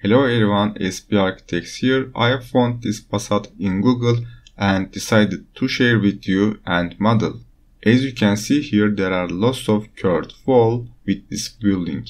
Hello everyone, SB Architects here. I have found this facade in Google and decided to share with you and model. As you can see here, there are lots of curved wall with this building.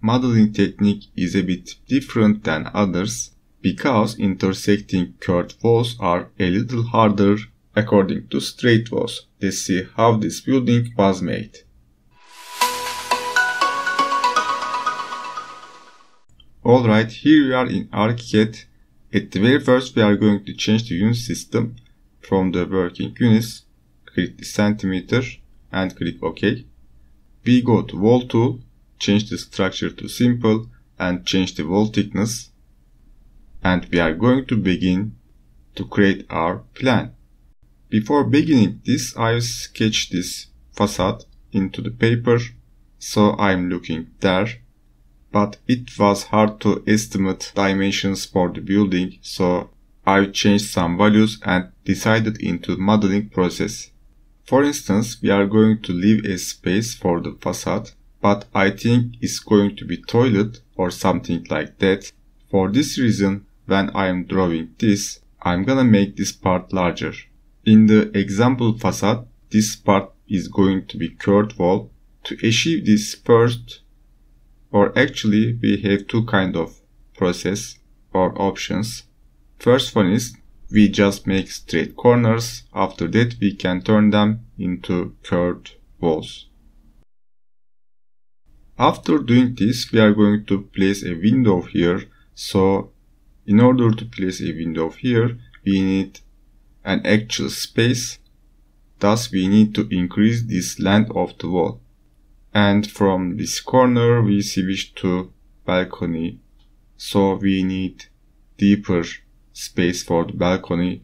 Modeling technique is a bit different than others because intersecting curved walls are a little harder according to straight walls. Let's see how this building was made. Alright, here we are in ArchiCAD. At the very first we are going to change the unit system from the working units. Click the centimeter and click OK. We go to wall tool, change the structure to simple and change the wall thickness. And we are going to begin to create our plan. Before beginning this, I've sketched this facade into the paper. So I'm looking there but it was hard to estimate dimensions for the building so I changed some values and decided into modeling process. For instance, we are going to leave a space for the facade, but I think it's going to be toilet or something like that. For this reason, when I am drawing this, I'm gonna make this part larger. In the example facade, this part is going to be curved wall. To achieve this first, or actually we have two kind of process or options. First one is we just make straight corners. After that we can turn them into curved walls. After doing this we are going to place a window here. So in order to place a window here we need an actual space. Thus we need to increase this length of the wall and from this corner we switch to balcony so we need deeper space for the balcony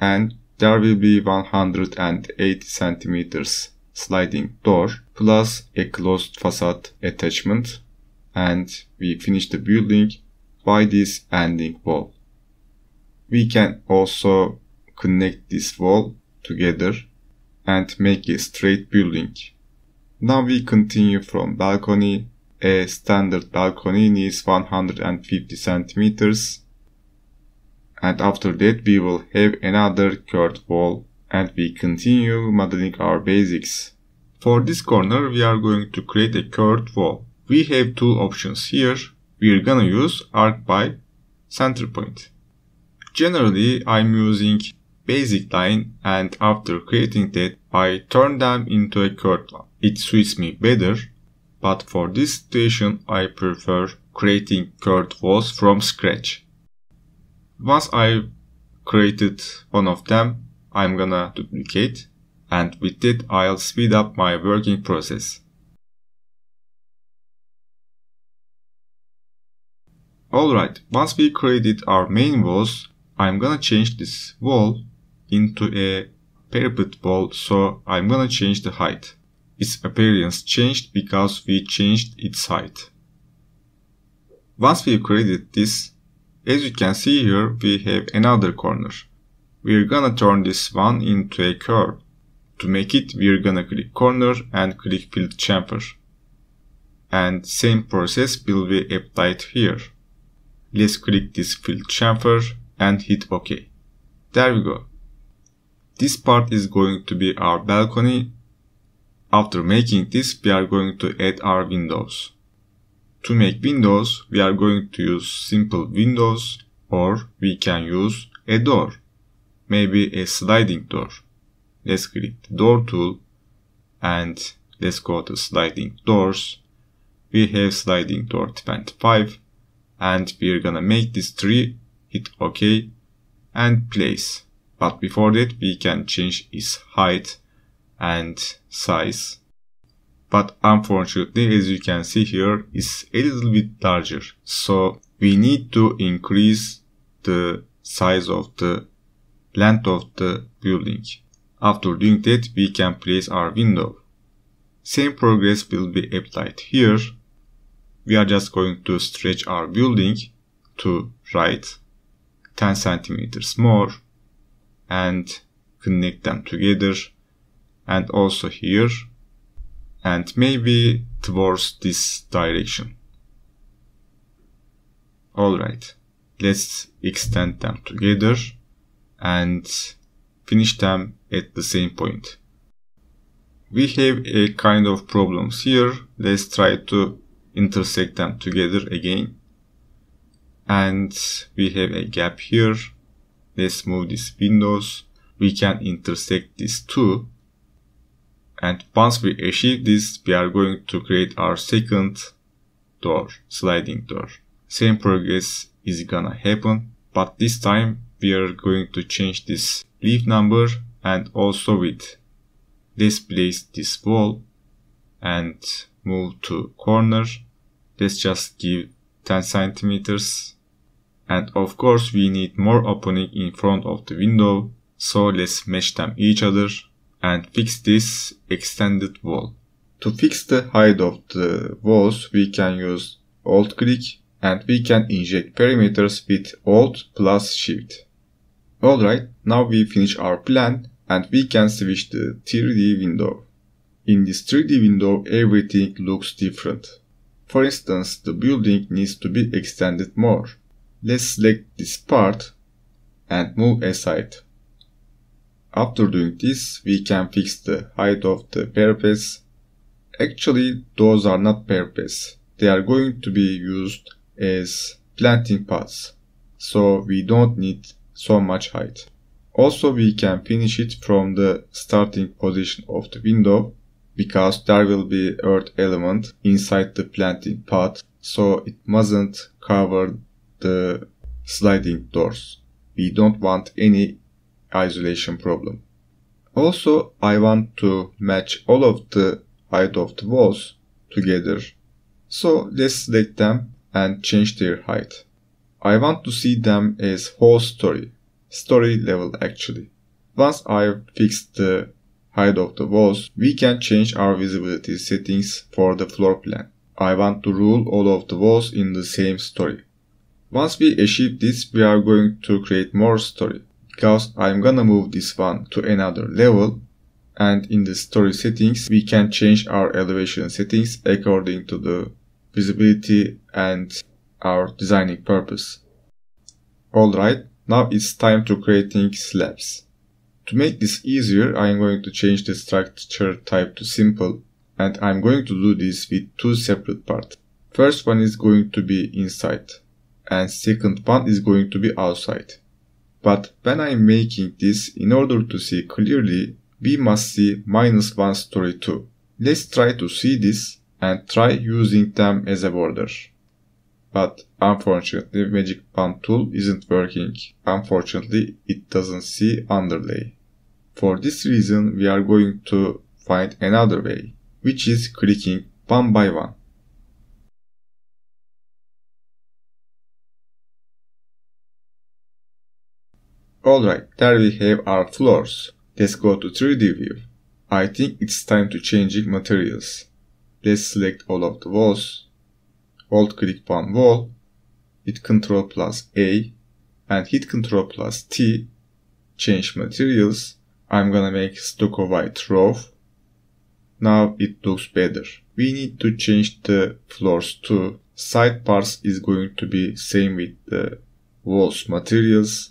and there will be 180 centimeters sliding door plus a closed facade attachment and we finish the building by this ending wall. We can also connect this wall together and make a straight building. Now we continue from balcony. A standard balcony needs 150 centimeters. And after that we will have another curved wall and we continue modeling our basics. For this corner we are going to create a curved wall. We have two options here. We are gonna use arc by center point. Generally I'm using basic line and after creating that I turn them into a curved one it suits me better, but for this situation I prefer creating curved walls from scratch. Once I created one of them, I'm gonna duplicate and with it I'll speed up my working process. Alright, once we created our main walls, I'm gonna change this wall into a parapet wall so I'm gonna change the height its appearance changed because we changed its height. Once we created this, as you can see here, we have another corner. We're gonna turn this one into a curve. To make it, we're gonna click corner and click fillet chamfer. And same process will be applied here. Let's click this fillet chamfer and hit OK. There we go. This part is going to be our balcony after making this, we are going to add our windows. To make windows, we are going to use simple windows or we can use a door, maybe a sliding door. Let's click the door tool and let's go to sliding doors. We have sliding door 25 and we're gonna make this tree, hit OK and place. But before that we can change its height and size. But unfortunately, as you can see here, it's a little bit larger. So we need to increase the size of the length of the building. After doing that, we can place our window. Same progress will be applied here. We are just going to stretch our building to right 10 centimeters more and connect them together and also here and maybe towards this direction. Alright, let's extend them together and finish them at the same point. We have a kind of problems here. Let's try to intersect them together again. And we have a gap here. Let's move these windows. We can intersect these two. And once we achieve this, we are going to create our second door, sliding door. Same progress is gonna happen, but this time we are going to change this leaf number and also width. Let's place this wall and move to corner. Let's just give 10 centimeters. And of course we need more opening in front of the window. So let's mesh them each other and fix this extended wall. To fix the height of the walls we can use Alt click and we can inject parameters with Alt plus Shift. Alright, now we finish our plan and we can switch the 3D window. In this 3D window everything looks different. For instance, the building needs to be extended more. Let's select this part and move aside. After doing this, we can fix the height of the parapets. Actually, those are not parapets. They are going to be used as planting pots. So we don't need so much height. Also we can finish it from the starting position of the window because there will be earth element inside the planting pot so it mustn't cover the sliding doors. We don't want any isolation problem. Also I want to match all of the height of the walls together. So let's select them and change their height. I want to see them as whole story, story level actually. Once I've fixed the height of the walls, we can change our visibility settings for the floor plan. I want to rule all of the walls in the same story. Once we achieve this, we are going to create more story because I'm gonna move this one to another level and in the story settings we can change our elevation settings according to the visibility and our designing purpose. Alright, now it's time to creating slabs. To make this easier, I am going to change the structure type to simple and I'm going to do this with two separate parts. First one is going to be inside and second one is going to be outside. But when I'm making this, in order to see clearly, we must see minus one story too. Let's try to see this and try using them as a border. But unfortunately Magic Wand tool isn't working. Unfortunately it doesn't see underlay. For this reason we are going to find another way, which is clicking one by one. Alright, there we have our floors. Let's go to 3D view. I think it's time to changing materials. Let's select all of the walls Alt click one wall, hit Ctrl plus A, and hit Ctrl plus T, change materials. I'm gonna make stucco white roof. Now it looks better. We need to change the floors too. Side parts is going to be same with the walls materials.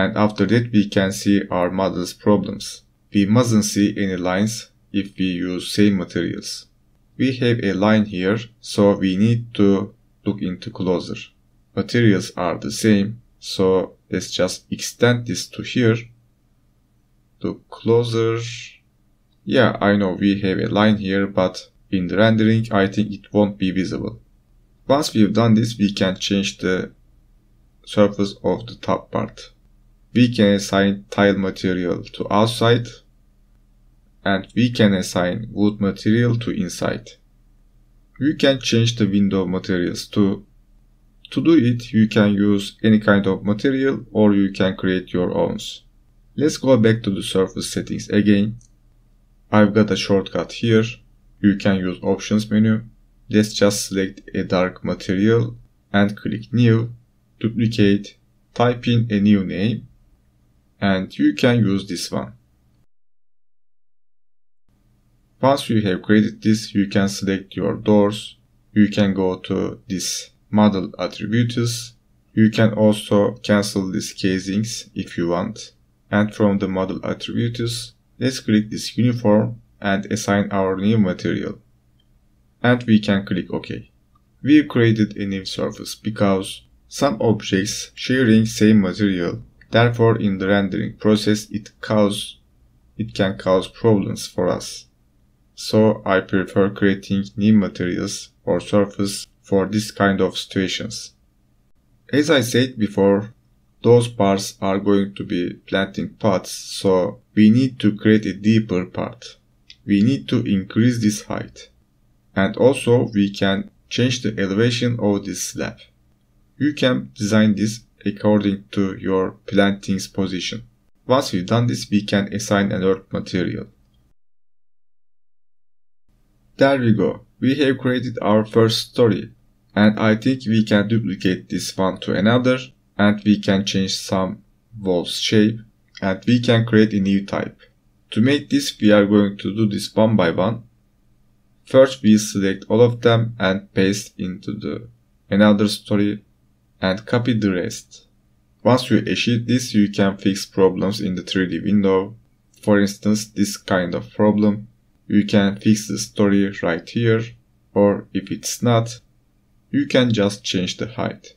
And after that we can see our model's problems. We mustn't see any lines if we use same materials we have a line here, so we need to look into closer. Materials are the same, so let's just extend this to here. To closer. Yeah, I know we have a line here, but in the rendering, I think it won't be visible. Once we've done this, we can change the surface of the top part. We can assign tile material to outside and we can assign wood material to inside. You can change the window materials too. To do it, you can use any kind of material or you can create your own. Let's go back to the surface settings again. I've got a shortcut here. You can use options menu. Let's just select a dark material and click new, duplicate, type in a new name and you can use this one. Once you have created this, you can select your doors. You can go to this model attributes You can also cancel these casings if you want. And from the model attributes, let's click this uniform and assign our new material. And we can click OK. We created a new surface because some objects sharing same material, therefore in the rendering process it cause it can cause problems for us. So I prefer creating new materials or surface for this kind of situations. As I said before, those parts are going to be planting pots, so we need to create a deeper part. We need to increase this height. And also we can change the elevation of this slab. You can design this according to your planting's position. Once we've done this, we can assign an earth material. There we go. We have created our first story and I think we can duplicate this one to another and we can change some wall's shape and we can create a new type. To make this we are going to do this one by one. First we select all of them and paste into the another story and copy the rest. Once you achieve this you can fix problems in the 3D window. For instance this kind of problem. You can fix the story right here or if it's not you can just change the height.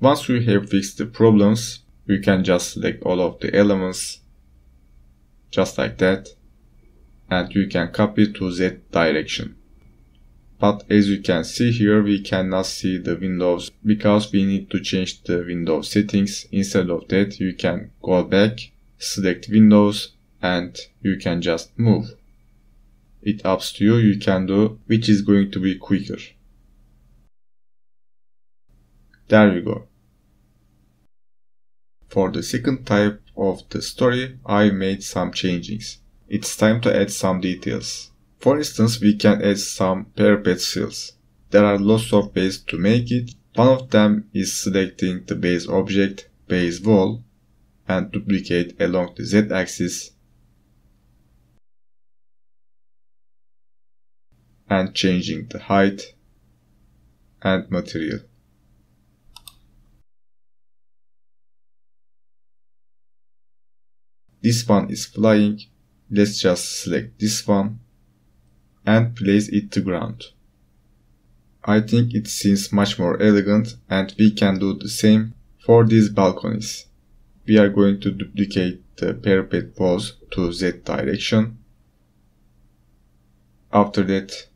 Once we have fixed the problems, we can just select all of the elements just like that and you can copy to Z direction. But as you can see here we cannot see the windows because we need to change the window settings. Instead of that you can go back, select windows and you can just move. It up to you, you can do which is going to be quicker. There we go. For the second type of the story, I made some changes. It's time to add some details. For instance, we can add some parapet seals. There are lots of ways to make it. One of them is selecting the base object, base wall, and duplicate along the z-axis and changing the height and material. This one is flying. Let's just select this one and place it to ground. I think it seems much more elegant and we can do the same for these balconies. We are going to duplicate the parapet walls to Z direction. After that,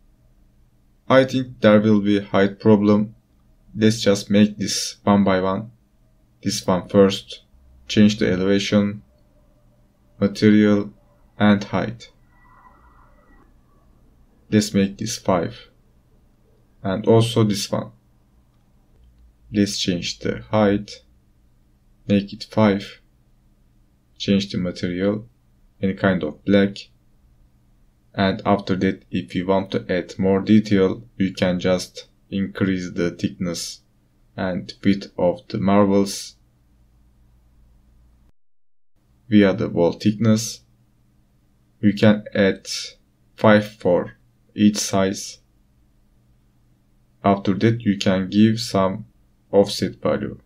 I think there will be height problem. Let's just make this one by one. This one first. Change the elevation, material and height. Let's make this 5. And also this one. Let's change the height. Make it 5. Change the material. Any kind of black and after that if you want to add more detail you can just increase the thickness and width of the marbles via the wall thickness you can add 5 for each size. After that you can give some offset value.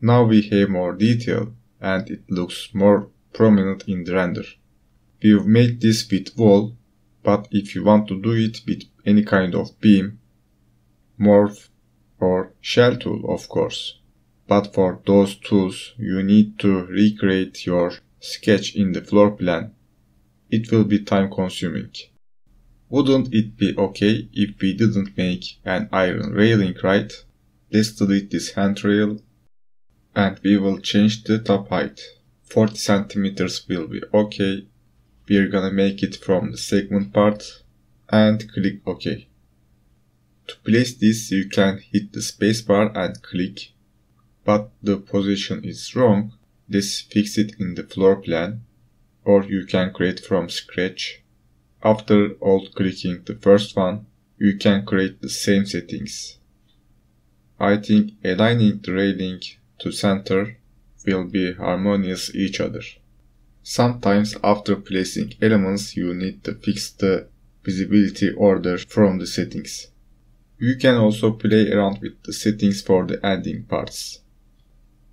Now we have more detail and it looks more prominent in the render. We've made this with wall, but if you want to do it with any kind of beam, morph or shell tool of course. But for those tools you need to recreate your sketch in the floor plan. It will be time consuming. Wouldn't it be okay if we didn't make an iron railing right? Let's delete this handrail and we will change the top height. 40 centimeters will be okay we're gonna make it from the segment part and click OK. To place this you can hit the spacebar and click, but the position is wrong. Let's fix it in the floor plan or you can create from scratch. After alt clicking the first one, you can create the same settings. I think aligning the railing to center will be harmonious each other. Sometimes after placing elements you need to fix the visibility order from the settings. You can also play around with the settings for the ending parts.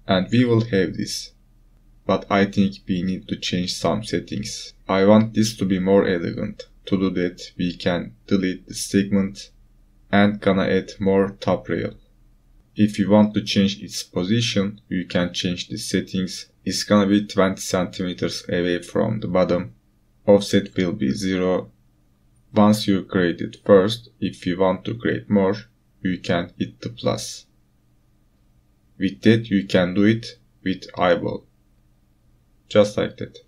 And we will have this. But I think we need to change some settings. I want this to be more elegant. To do that we can delete the segment and gonna add more top rail. If you want to change its position, you can change the settings. It's gonna be 20 centimeters away from the bottom. Offset will be 0. Once you create it first, if you want to create more, you can hit the plus. With that you can do it with eyeball. Just like that.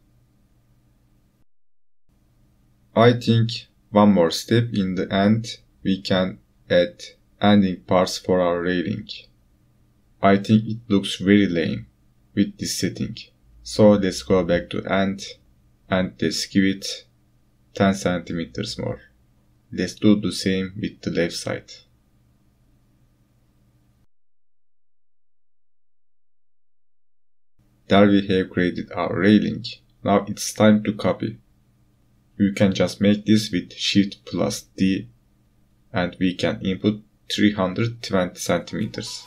I think one more step in the end we can add ending parts for our railing. I think it looks very lame with this setting. So let's go back to end and let's give it 10 centimeters more. Let's do the same with the left side. There we have created our railing. Now it's time to copy. You can just make this with Shift plus D and we can input 320 centimeters.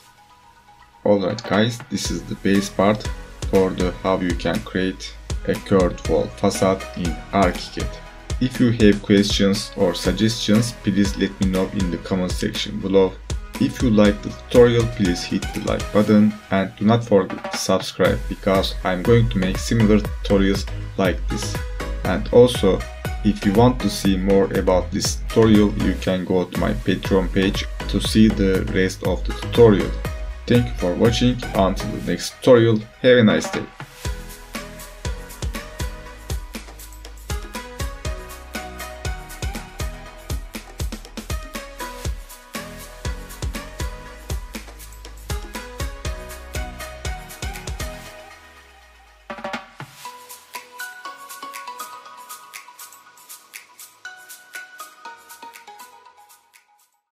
Alright guys, this is the base part for the how you can create a curved wall facade in ArchiCAD. If you have questions or suggestions, please let me know in the comment section below. If you like the tutorial, please hit the like button and do not forget to subscribe because I'm going to make similar tutorials like this. And also, if you want to see more about this tutorial, you can go to my Patreon page to see the rest of the tutorial. Thank you for watching, until the next tutorial, have a nice day.